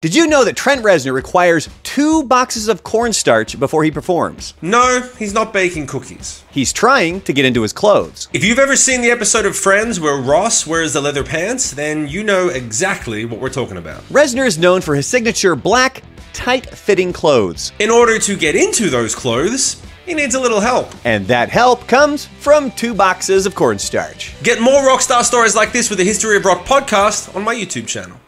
Did you know that Trent Reznor requires two boxes of cornstarch before he performs? No, he's not baking cookies. He's trying to get into his clothes. If you've ever seen the episode of Friends where Ross wears the leather pants, then you know exactly what we're talking about. Reznor is known for his signature black, tight fitting clothes. In order to get into those clothes, he needs a little help. And that help comes from two boxes of cornstarch. Get more rockstar stories like this with the History of Rock podcast on my YouTube channel.